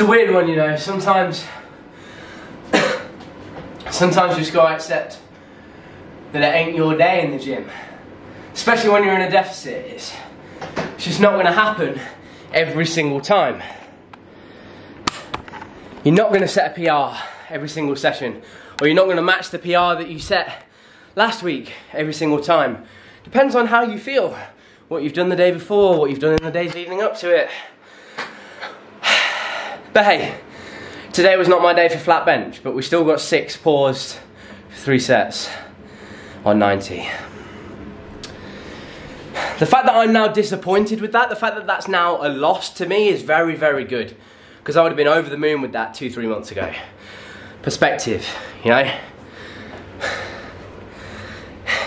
It's a weird one, you know. Sometimes, sometimes you just gotta accept that it ain't your day in the gym. Especially when you're in a deficit. It's, it's just not gonna happen every single time. You're not gonna set a PR every single session, or you're not gonna match the PR that you set last week every single time. Depends on how you feel, what you've done the day before, what you've done in the days leading up to it. But hey, today was not my day for flat bench, but we still got six paused for three sets on 90. The fact that I'm now disappointed with that, the fact that that's now a loss to me is very, very good. Because I would have been over the moon with that two, three months ago. Perspective, you know?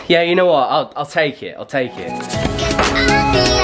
Yeah, you know what? I'll, I'll take it. I'll take it.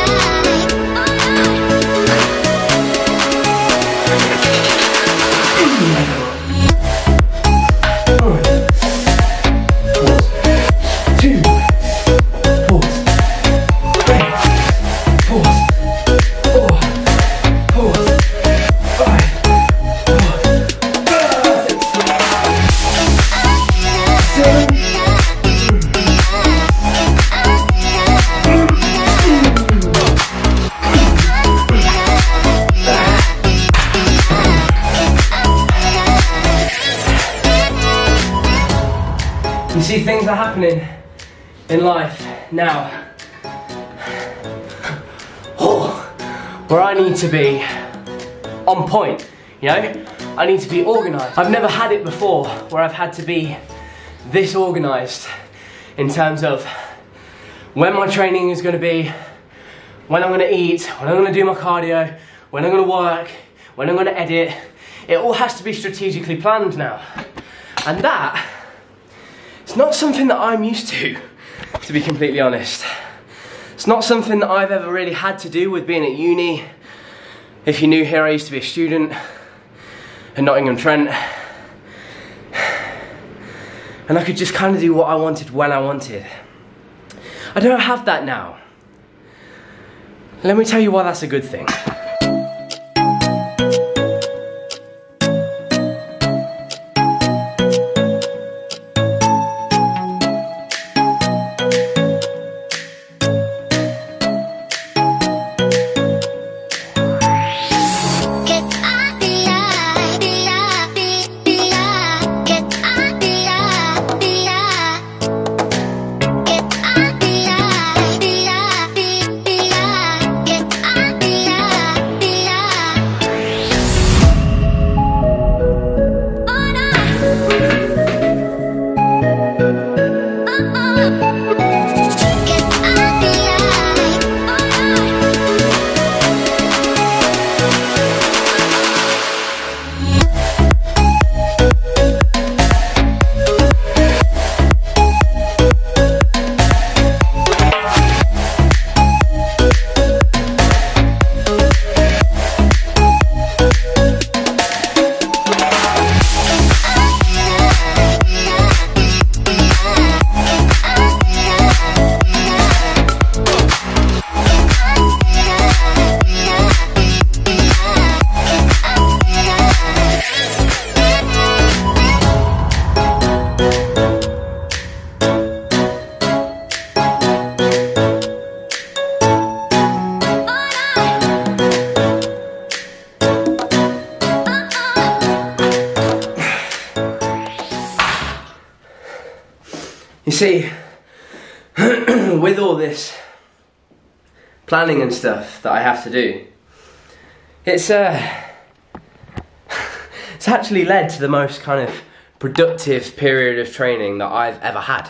You see, things are happening in life now. Oh, where I need to be on point, you know? I need to be organised. I've never had it before where I've had to be this organised in terms of when my training is going to be, when I'm going to eat, when I'm going to do my cardio, when I'm going to work, when I'm going to edit. It all has to be strategically planned now. And that it's not something that I'm used to, to be completely honest. It's not something that I've ever really had to do with being at uni. If you're new here, I used to be a student at Nottingham Trent. And I could just kind of do what I wanted when I wanted. I don't have that now. Let me tell you why that's a good thing. See, with all this planning and stuff that I have to do, it's uh, it's actually led to the most kind of productive period of training that I've ever had.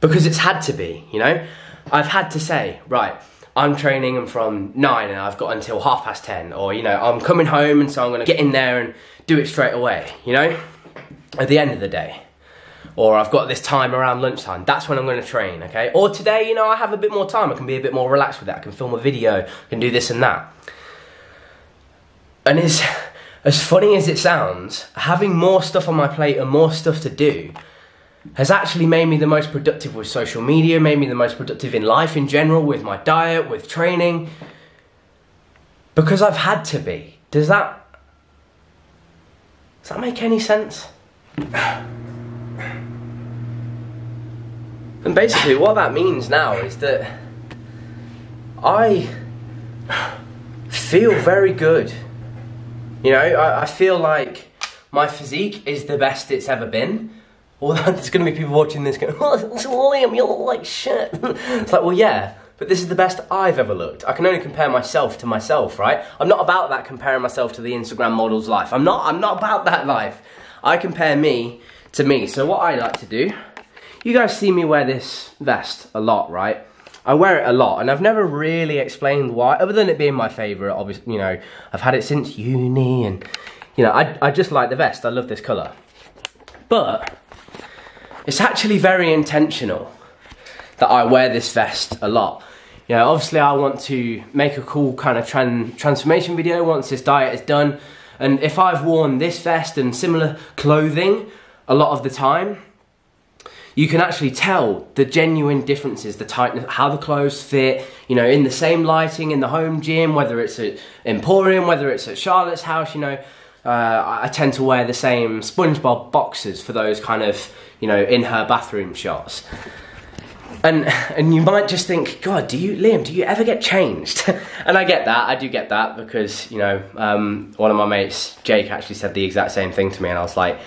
Because it's had to be, you know? I've had to say, right, I'm training and from nine and I've got until half past ten, or you know, I'm coming home and so I'm gonna get in there and do it straight away, you know? At the end of the day or I've got this time around lunchtime, that's when I'm going to train, okay? Or today, you know, I have a bit more time, I can be a bit more relaxed with it, I can film a video, I can do this and that. And it's, as funny as it sounds, having more stuff on my plate and more stuff to do has actually made me the most productive with social media, made me the most productive in life in general, with my diet, with training. Because I've had to be. Does that Does that make any sense? And basically, what that means now is that I feel very good. You know, I, I feel like my physique is the best it's ever been. Although there's going to be people watching this going, oh, Liam, you look like shit. it's like, well, yeah, but this is the best I've ever looked. I can only compare myself to myself, right? I'm not about that comparing myself to the Instagram model's life. I'm not, I'm not about that life. I compare me to me. So what I like to do, you guys see me wear this vest a lot, right? I wear it a lot, and I've never really explained why, other than it being my favourite, obviously, you know, I've had it since uni, and, you know, I, I just like the vest, I love this colour. But, it's actually very intentional that I wear this vest a lot. You know, obviously I want to make a cool kind of tran transformation video once this diet is done, and if I've worn this vest and similar clothing a lot of the time, you can actually tell the genuine differences, the tightness, how the clothes fit, you know, in the same lighting in the home gym, whether it's at Emporium, whether it's at Charlotte's house, you know. Uh, I tend to wear the same SpongeBob boxes for those kind of, you know, in her bathroom shots. And and you might just think, God, do you, Liam, do you ever get changed? and I get that, I do get that because, you know, um, one of my mates, Jake, actually said the exact same thing to me, and I was like,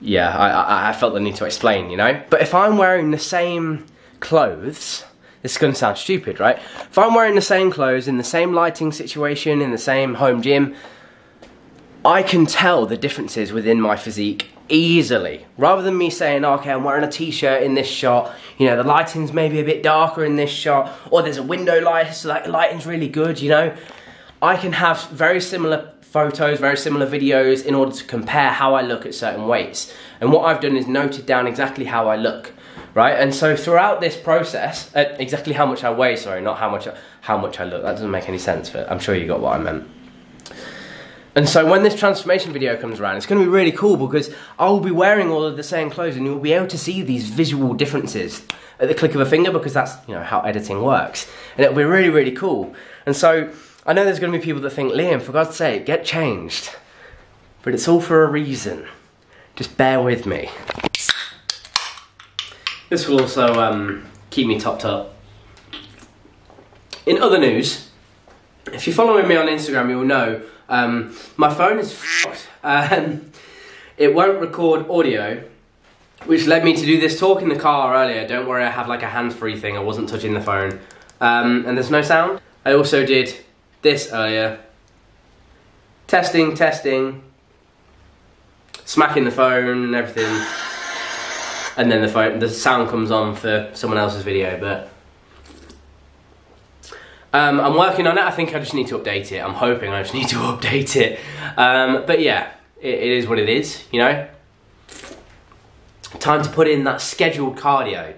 yeah, I, I, felt the need to explain, you know? But if I'm wearing the same clothes, this is going to sound stupid, right? If I'm wearing the same clothes in the same lighting situation, in the same home gym, I can tell the differences within my physique easily. Rather than me saying, oh, okay, I'm wearing a t-shirt in this shot, you know, the lighting's maybe a bit darker in this shot, or there's a window light, so that lighting's really good, you know? I can have very similar photos, very similar videos in order to compare how I look at certain weights. And what I've done is noted down exactly how I look, right? And so throughout this process, uh, exactly how much I weigh, sorry, not how much, how much I look. That doesn't make any sense, but I'm sure you got what I meant. And so when this transformation video comes around, it's going to be really cool because I'll be wearing all of the same clothes and you'll be able to see these visual differences at the click of a finger because that's, you know, how editing works. And it'll be really, really cool. And so I know there's going to be people that think, Liam, for God's sake, get changed. But it's all for a reason. Just bear with me. This will also um, keep me topped up. In other news, if you're following me on Instagram, you'll know um, my phone is fucked. Um, it won't record audio, which led me to do this talk in the car earlier. Don't worry, I have like a hands-free thing. I wasn't touching the phone. Um, and there's no sound. I also did this earlier. Testing, testing, smacking the phone and everything. And then the phone, the sound comes on for someone else's video, but um, I'm working on it. I think I just need to update it. I'm hoping I just need to update it. Um, but yeah, it, it is what it is, you know. Time to put in that scheduled cardio,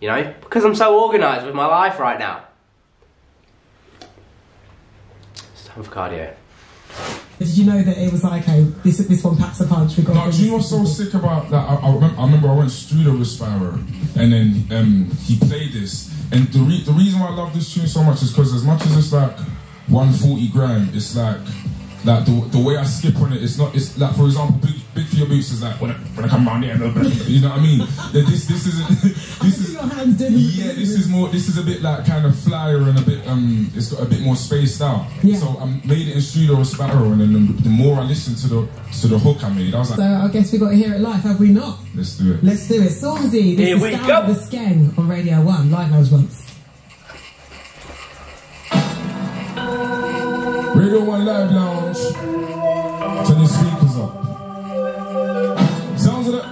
you know, because I'm so organised with my life right now. Of cardio. Did you know that it was like, okay, this this one packs a punch? We got. No, do you know what's so sick about that? I, I, remember, I remember I went studio with Sparrow, and then um, he played this, and the re the reason why I love this tune so much is because as much as it's like 140 gram, it's like like the, the way I skip on it, it's not. It's like for example, big, big for your boots is like when I, when I come around here, you know what I mean? this this isn't. This is yeah. This is more. This is a bit like kind of flyer and a bit um. It's got a bit more spaced out. Yeah. So I made it in studio with Sparrow, and then the, the, more I listened to the to the hook I made, I was like. So I guess we got to hear it live, have we not? Let's do it. Let's do it. Stormzy, this here is we go. the Skeng on Radio One live as once. Radio One Live Lounge. Turn your speakers up. Sounds of that.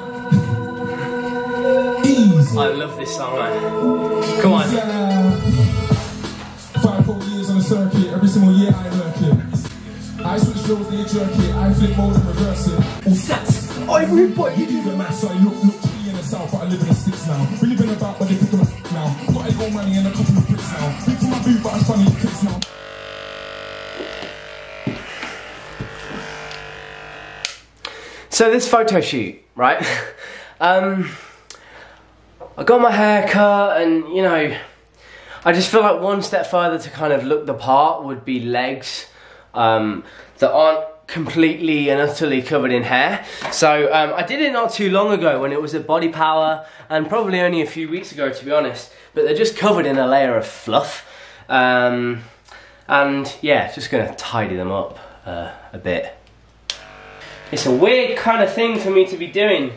Easy. I love this song, man. Come on. Five, four years on the circuit. Every single year I work it. I switch flows, they jerk it. I flip mode and reverse it. All stats. Everybody do the math. So I look, look to in the south, but I live in the sticks now. We living about, but they pick up now. Got a gold money and a couple So this photo shoot, right? um, I got my hair cut and, you know, I just feel like one step further to kind of look the part would be legs um, that aren't completely and utterly covered in hair. So um, I did it not too long ago when it was at Body Power and probably only a few weeks ago to be honest. But they're just covered in a layer of fluff. Um, and yeah, just gonna tidy them up uh, a bit. It's a weird kind of thing for me to be doing.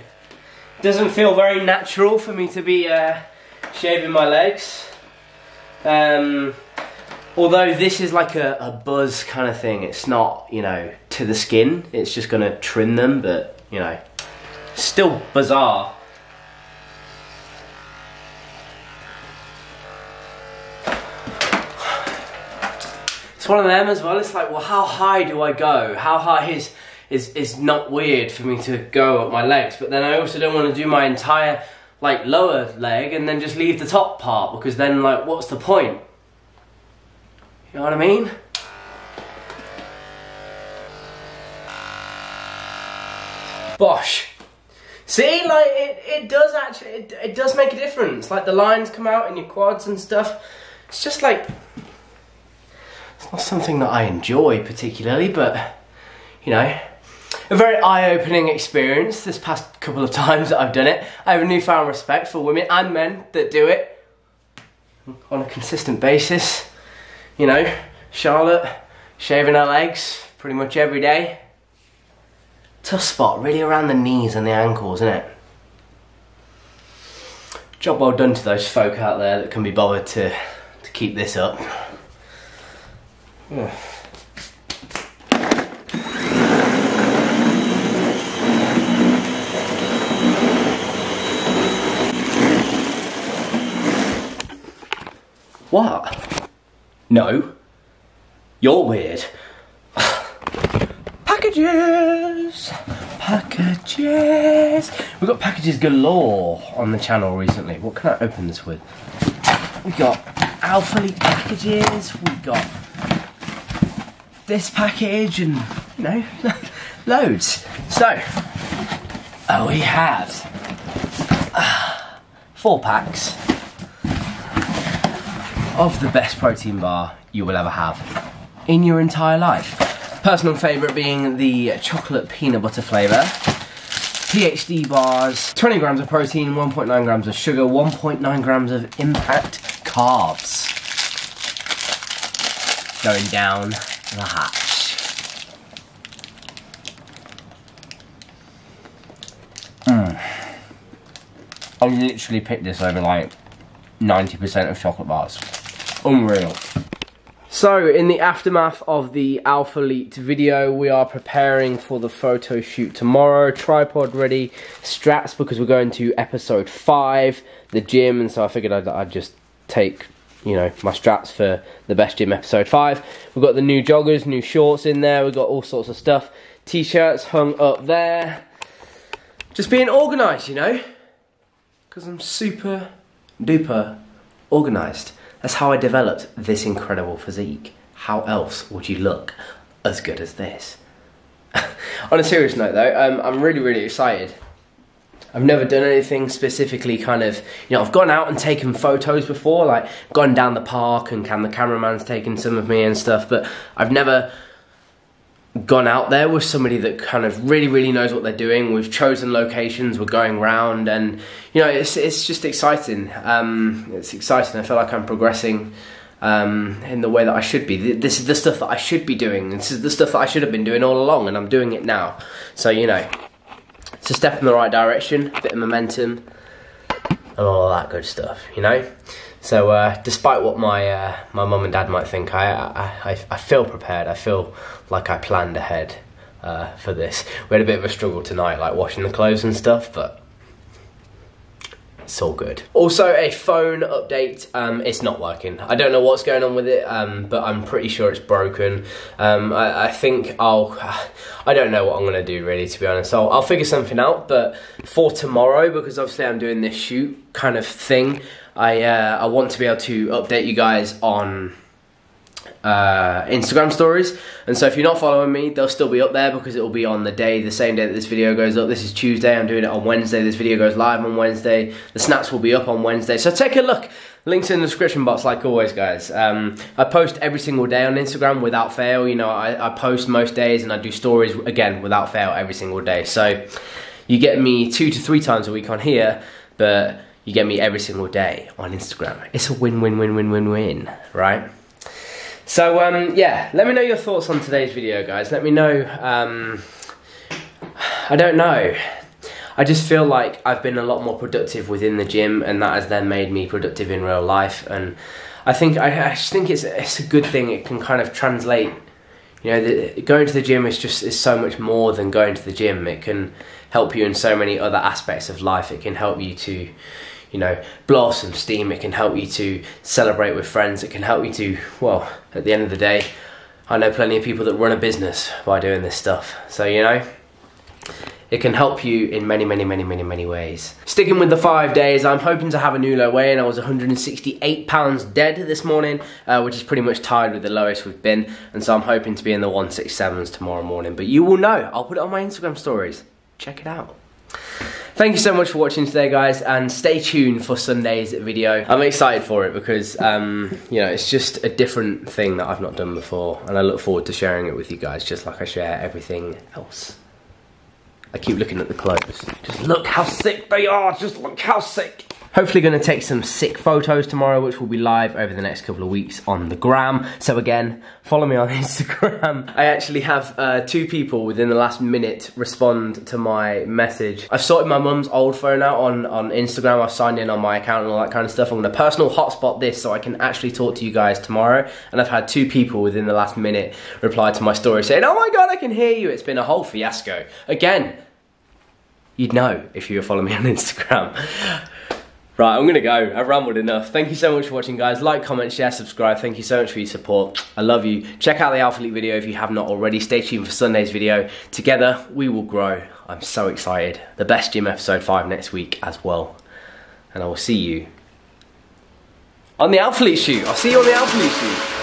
Doesn't feel very natural for me to be uh, shaving my legs. Um, although this is like a, a buzz kind of thing, it's not, you know, to the skin. It's just gonna trim them, but, you know, still bizarre. It's one of them as well. It's like, well, how high do I go? How high is is is not weird for me to go at my legs, but then I also don't want to do my entire like lower leg and then just leave the top part because then like what's the point? You know what I mean? Bosh. See, like it, it does actually, it, it does make a difference. Like the lines come out in your quads and stuff. It's just like, it's not something that I enjoy particularly, but you know, a very eye-opening experience this past couple of times that I've done it. I have a newfound respect for women and men that do it on a consistent basis. You know, Charlotte shaving her legs pretty much every day. Tough spot, really around the knees and the ankles, isn't it? Job well done to those folk out there that can be bothered to, to keep this up. Ugh. What? No. You're weird. packages! Packages! We've got packages galore on the channel recently. What can I open this with? We got Alphalete packages, we got this package, and you know, loads. So, uh, we have uh, four packs of the best protein bar you will ever have in your entire life. Personal favourite being the chocolate peanut butter flavour. PhD bars, 20 grams of protein, 1.9 grams of sugar, 1.9 grams of impact carbs. Going down the hatch. Mm. I literally picked this over like 90% of chocolate bars. Unreal. So, in the aftermath of the Alphalete video, we are preparing for the photo shoot tomorrow. Tripod ready, straps because we're going to episode 5, the gym, and so I figured I'd, I'd just take, you know, my straps for the best gym episode 5. We've got the new joggers, new shorts in there, we've got all sorts of stuff. T-shirts hung up there. Just being organised, you know? Because I'm super duper organised. That's how I developed this incredible physique. How else would you look as good as this? On a serious note though, um, I'm really, really excited. I've never done anything specifically kind of, you know, I've gone out and taken photos before, like gone down the park and can the cameraman's taken some of me and stuff, but I've never gone out there with somebody that kind of really really knows what they're doing. We've chosen locations we're going round and you know it's it's just exciting. Um, it's exciting. I feel like i'm progressing um, in the way that i should be. This is the stuff that i should be doing. This is the stuff that i should have been doing all along and i'm doing it now. So you know it's a step in the right direction bit of momentum and all that good stuff you know so uh, despite what my uh, my mum and dad might think, I, I, I, feel prepared. I feel like I planned ahead uh, for this. We had a bit of a struggle tonight, like washing the clothes and stuff, but it's all good. Also, a phone update. Um, it's not working. I don't know what's going on with it, um, but I'm pretty sure it's broken. Um, I, I, think I'll. I don't know what I'm gonna do really, to be honest. I'll, I'll figure something out. But for tomorrow, because obviously I'm doing this shoot kind of thing. I uh, I want to be able to update you guys on uh, Instagram stories. And so if you're not following me, they'll still be up there because it will be on the day, the same day that this video goes up. This is Tuesday. I'm doing it on Wednesday. This video goes live on Wednesday. The snaps will be up on Wednesday. So take a look. Links in the description box, like always, guys. Um, I post every single day on Instagram without fail. You know, I, I post most days and I do stories again without fail every single day. So you get me two to three times a week on here, but you get me every single day on Instagram. It's a win, win, win, win, win, win, right? So um, yeah, let me know your thoughts on today's video, guys. Let me know. Um, I don't know. I just feel like I've been a lot more productive within the gym, and that has then made me productive in real life. And I think I, I just think it's it's a good thing. It can kind of translate. You know, the, going to the gym is just is so much more than going to the gym. It can help you in so many other aspects of life. It can help you to, you know, blow some steam. It can help you to celebrate with friends. It can help you to, well, at the end of the day, I know plenty of people that run a business by doing this stuff. So you know it can help you in many, many, many, many, many ways. Sticking with the five days, I'm hoping to have a new low weigh-in. I was 168 pounds dead this morning, uh, which is pretty much tied with the lowest we've been. And so I'm hoping to be in the 167s tomorrow morning. But you will know. I'll put it on my Instagram stories. Check it out. Thank you so much for watching today, guys, and stay tuned for Sunday's video. I'm excited for it because, um, you know, it's just a different thing that I've not done before, and I look forward to sharing it with you guys, just like I share everything else. I keep looking at the clothes. Just look how sick they are. Just look how sick. Hopefully going to take some sick photos tomorrow, which will be live over the next couple of weeks on the gram. So again, follow me on Instagram. I actually have uh, two people within the last minute respond to my message. I've sorted my mum's old phone out on, on Instagram. I've signed in on my account and all that kind of stuff. I'm to personal hotspot this so I can actually talk to you guys tomorrow. And I've had two people within the last minute reply to my story saying, oh my God, I can hear you. It's been a whole fiasco. Again, you'd know if you were following me on Instagram. Right, I'm gonna go. I've rambled enough. Thank you so much for watching, guys. Like, comment, share, subscribe. Thank you so much for your support. I love you. Check out the Alphalete video if you have not already. Stay tuned for Sunday's video. Together, we will grow. I'm so excited. The best gym episode 5 next week as well. And I will see you on the Alphalete shoot. I'll see you on the Alphalete shoot.